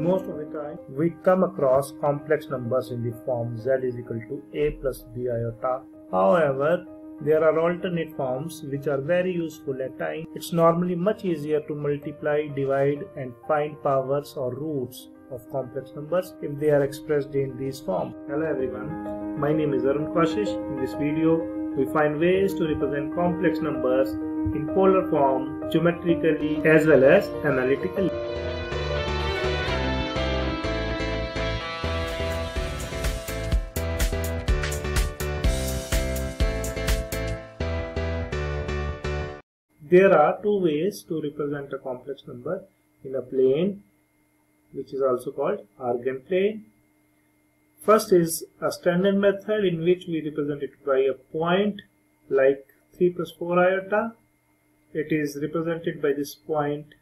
Most of the time, we come across complex numbers in the form z is equal to a plus b iota. However, there are alternate forms which are very useful at times. It's normally much easier to multiply, divide and find powers or roots of complex numbers if they are expressed in these forms. Hello everyone, my name is Arun Kaushish. In this video, we find ways to represent complex numbers in polar form geometrically as well as analytically. There are two ways to represent a complex number in a plane which is also called Argand plane. First is a standard method in which we represent it by a point like 3 plus 4 iota. It is represented by this point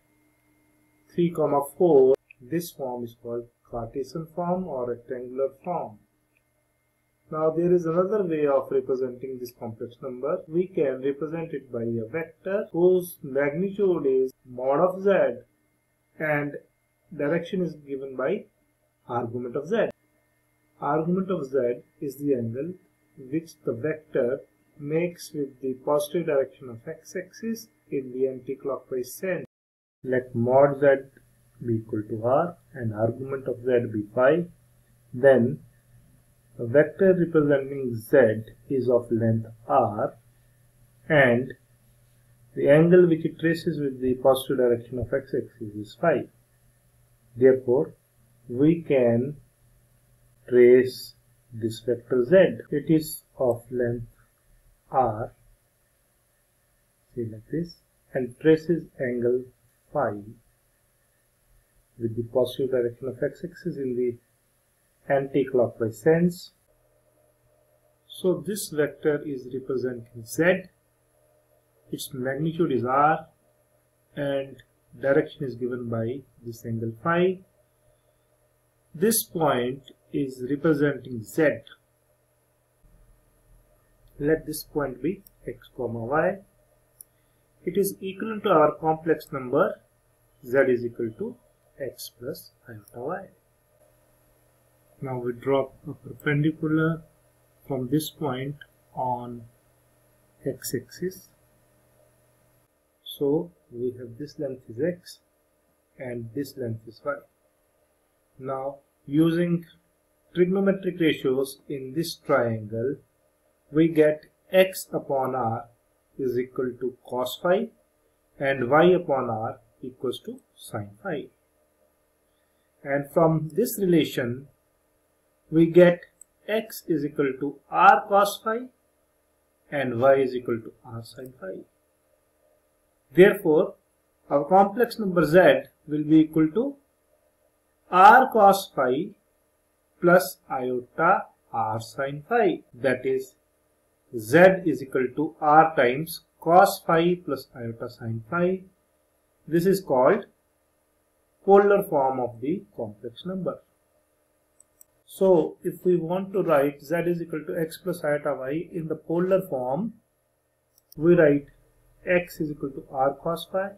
3 comma 4. This form is called Cartesian form or rectangular form. Now there is another way of representing this complex number. We can represent it by a vector whose magnitude is mod of z and direction is given by argument of z. Argument of z is the angle which the vector makes with the positive direction of x-axis in the anti-clockwise sense. Let mod z be equal to r and argument of z be phi. Then a vector representing z is of length r and the angle which it traces with the positive direction of x-axis is phi. Therefore, we can trace this vector z. It is of length r, see like this, and traces angle phi with the positive direction of x-axis in the anti-clockwise sense. So this vector is representing z, its magnitude is r and direction is given by this angle phi. This point is representing z. Let this point be x comma y. It is equivalent to our complex number z is equal to x plus iota y. Now we drop a perpendicular from this point on x-axis. So we have this length is x and this length is y. Now using trigonometric ratios in this triangle we get x upon r is equal to cos phi and y upon r equals to sin phi. And from this relation we get x is equal to r cos phi and y is equal to r sin phi. Therefore, our complex number z will be equal to r cos phi plus iota r sin phi. That is, z is equal to r times cos phi plus iota sin phi. This is called polar form of the complex number. So if we want to write z is equal to x plus iota y in the polar form, we write x is equal to r cos phi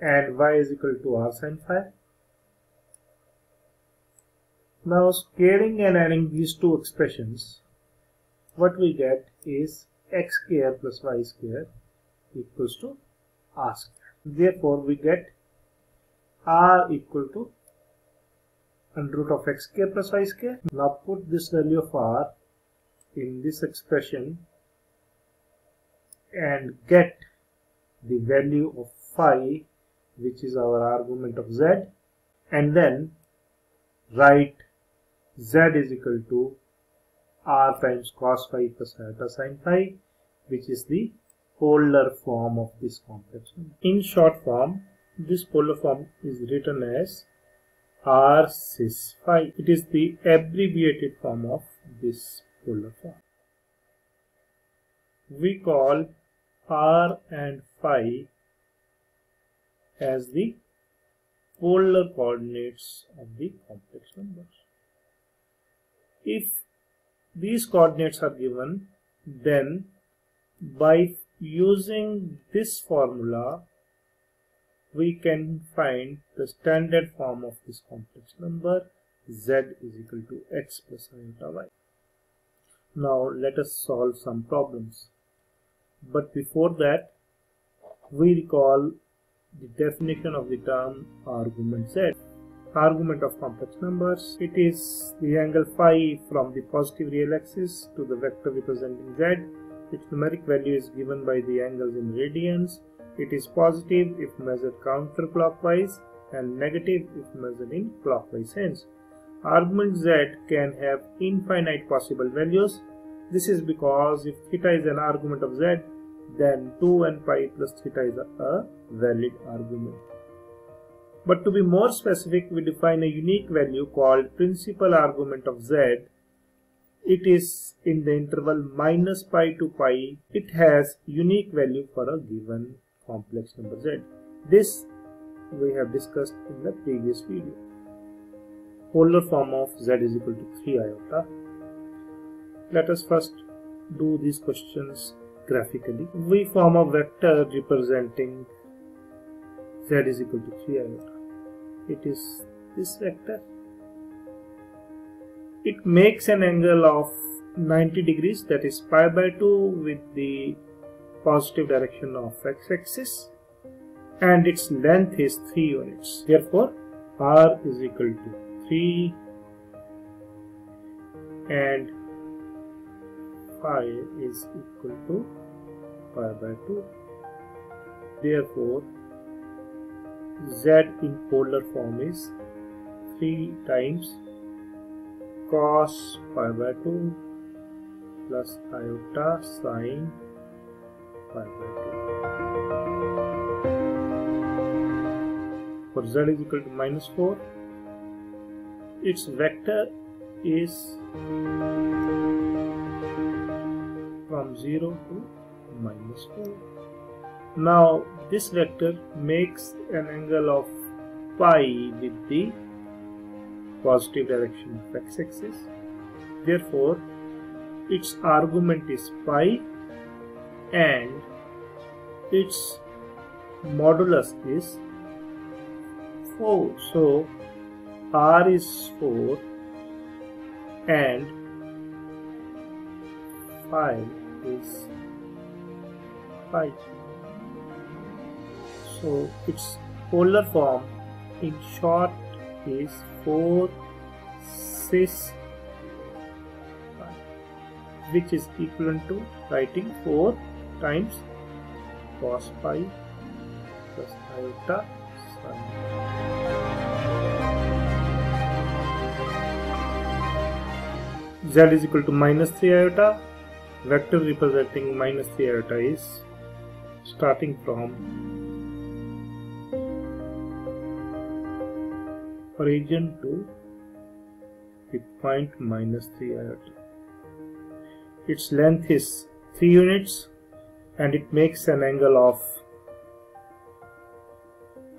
and y is equal to r sin phi. Now scaling and adding these two expressions, what we get is x square plus y square equals to r square. Therefore we get r equal to under root of xk plus yk. Now put this value of r in this expression and get the value of phi which is our argument of z and then write z is equal to r times cos phi plus iota sin phi which is the polar form of this complex. In short form, this polar form is written as R cis phi. It is the abbreviated form of this polar form. We call R and phi as the polar coordinates of the complex numbers. If these coordinates are given, then by using this formula, we can find the standard form of this complex number z is equal to x plus iota y. Now let us solve some problems. But before that, we recall the definition of the term argument z. Argument of complex numbers. It is the angle phi from the positive real axis to the vector representing z. Its numeric value is given by the angles in radians. It is positive if measured counterclockwise and negative if measured in clockwise sense. Argument z can have infinite possible values. This is because if theta is an argument of z, then 2 and pi plus theta is a valid argument. But to be more specific, we define a unique value called principal argument of z. It is in the interval minus pi to pi. It has unique value for a given complex number z. This we have discussed in the previous video. Polar form of z is equal to 3 iota. Let us first do these questions graphically. We form a vector representing z is equal to 3 iota. It is this vector. It makes an angle of 90 degrees that is pi by 2 with the positive direction of x-axis. And its length is 3 units. Therefore, r is equal to 3 and phi is equal to pi by 2 therefore z in polar form is 3 times cos pi by 2 plus iota sine pi by 2 for z is equal to minus 4 its vector is from 0 to minus 4. Now this vector makes an angle of pi with the positive direction of x-axis. Therefore, its argument is pi and its modulus is 4. So, r is 4 and phi is pi. So its polar form in short is 4 cis pi, which is equivalent to writing 4 times cos pi plus iota sine. z is equal to minus 3 iota vector representing minus 3 iota is starting from origin to the point minus 3 iota. Its length is 3 units and it makes an angle of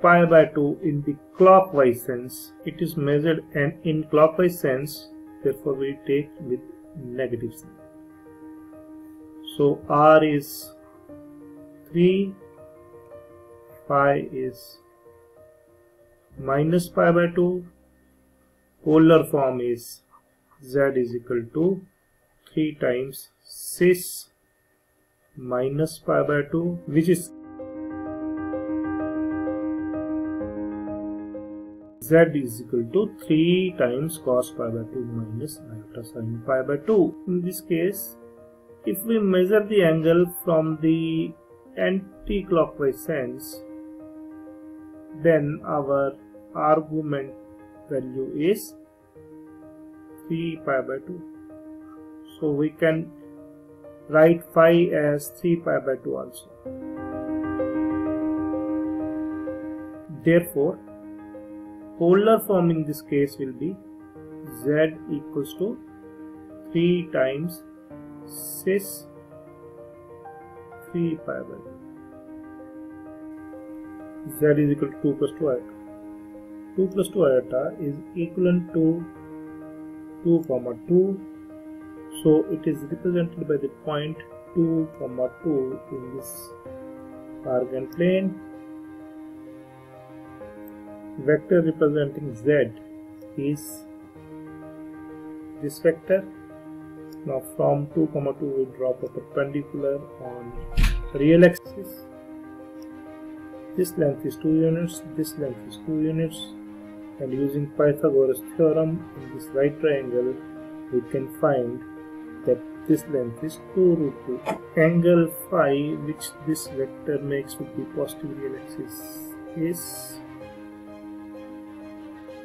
pi by 2 in the clockwise sense. It is measured and in clockwise sense therefore we take with negative sign. So R is 3, phi is minus pi by 2, polar form is Z is equal to 3 times cis minus pi by 2 which is z is equal to 3 times cos pi by 2 minus iota sin pi by 2. In this case, if we measure the angle from the anti-clockwise sense, then our argument value is 3 pi by 2. So we can write phi as 3 pi by 2 also. Therefore, polar form in this case will be z equals to 3 times cis 3 pi by 2. z is equal to 2 plus 2 iota. 2 plus 2 iota is equivalent to 2 comma 2 so it is represented by the point 2 comma 2 in this Argand plane. Vector representing z is this vector. Now from 2 comma 2 we drop a perpendicular on real axis. This length is 2 units this length is 2 units and using Pythagoras theorem in this right triangle we can find that this length is 2 root 2 angle phi which this vector makes with the positive real axis is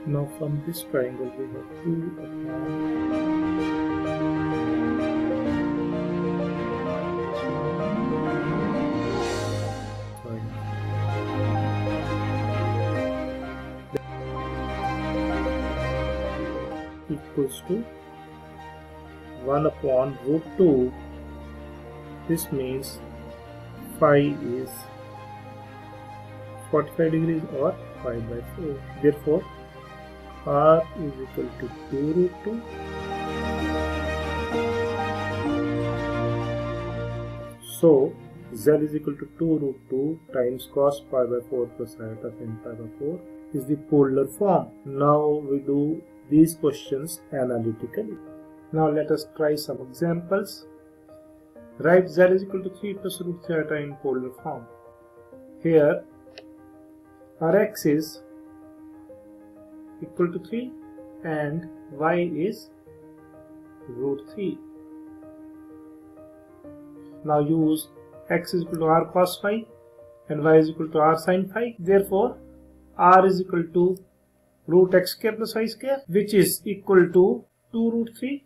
now from this triangle we have 2 upon equals to 1 upon root 2 this means phi is 45 degrees or pi by 4 therefore r is equal to 2 root 2 so z is equal to 2 root 2 times cos pi by 4 plus iota sin pi by 4 is the polar form. Now we do these questions analytically. Now let us try some examples. Write z is equal to 3 plus root theta in polar form. Here our x is equal to 3 and y is root 3. Now use x is equal to r cos phi and y is equal to r sin phi. Therefore r is equal to root x square plus y square which is equal to 2 root 3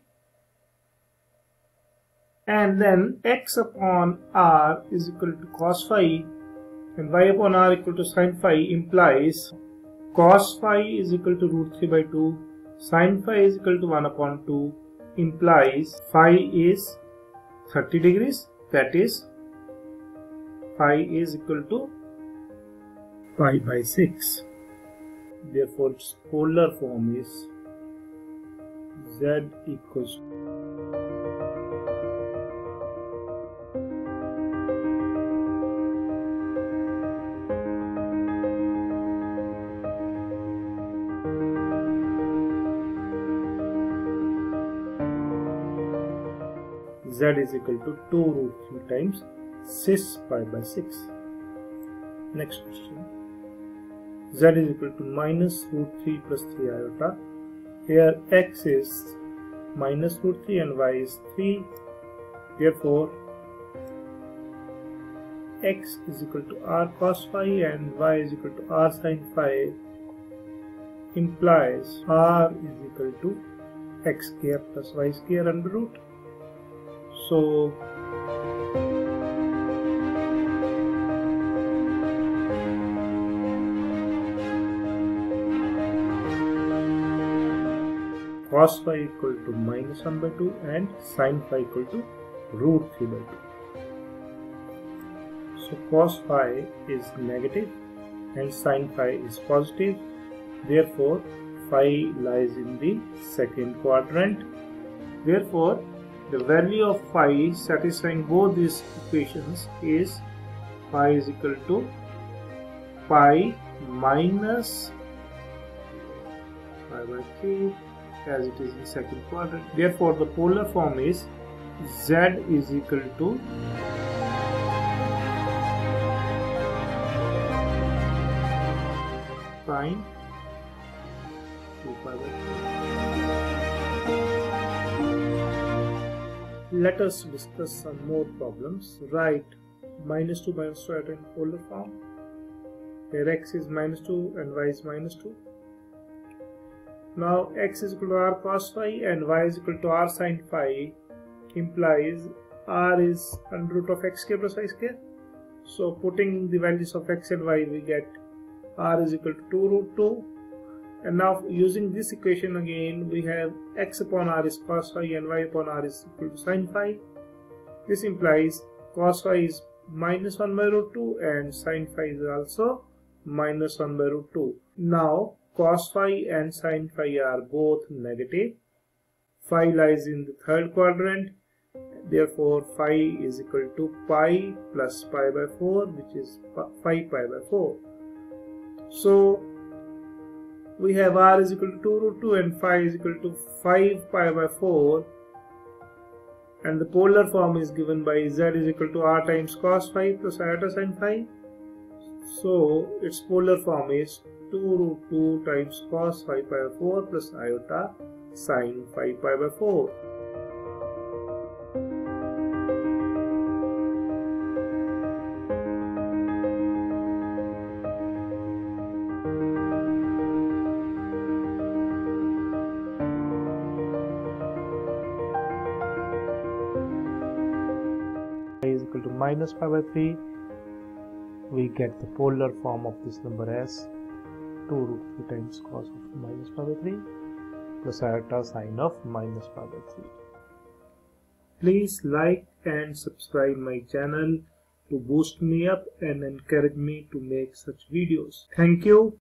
and then x upon r is equal to cos phi and y upon r equal to sin phi implies cos phi is equal to root 3 by 2 sin phi is equal to 1 upon 2 implies phi is 30 degrees that is phi is equal to pi by 6 therefore its polar form is z equals z is equal to 2 root 3 times 6 pi by 6 next question z is equal to minus root 3 plus 3 iota. Here x is minus root 3 and y is 3. Therefore, x is equal to r cos phi and y is equal to r sin phi implies r is equal to x square plus y square under root. So, cos phi equal to minus 1 by 2 and sin phi equal to root 3 by 2. So cos phi is negative and sin phi is positive. Therefore, phi lies in the second quadrant. Therefore, the value of phi satisfying both these equations is phi is equal to pi minus pi by 3 as it is in second quadrant. Therefore, the polar form is z is equal to sine 2 pi by 2. Let us discuss some more problems. Write minus 2 minus 2 in polar form. Here x is minus 2 and y is minus 2 now x is equal to r cos phi and y is equal to r sin phi implies r is under root of x square plus y square. So putting the values of x and y we get r is equal to 2 root 2 and now using this equation again we have x upon r is cos phi and y upon r is equal to sin phi. This implies cos phi is minus 1 by root 2 and sin phi is also minus 1 by root 2. Now cos phi and sin phi are both negative. Phi lies in the third quadrant. Therefore, phi is equal to pi plus pi by 4 which is phi pi by 4. So, we have r is equal to 2 root 2 and phi is equal to 5 pi by 4 and the polar form is given by z is equal to r times cos phi plus iota sin phi so its polar form is 2 root 2 times cos phi by 4 plus iota sin phi pi by 4 is equal to minus pi by 3 we get the polar form of this number as 2 root 3 times cos of minus pi by 3 plus iota sine of minus pi by 3 please like and subscribe my channel to boost me up and encourage me to make such videos. Thank you